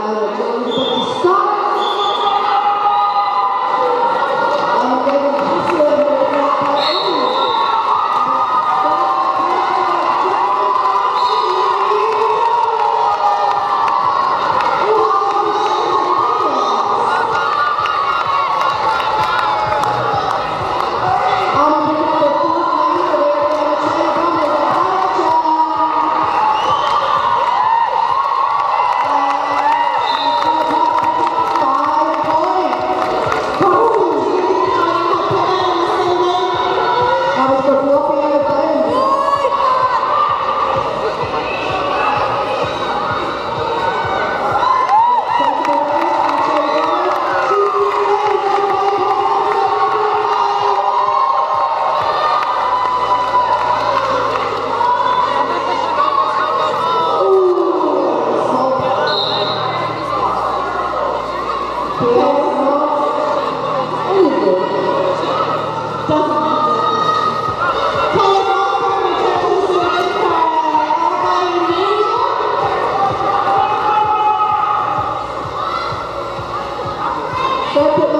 Oh. 뻔뻔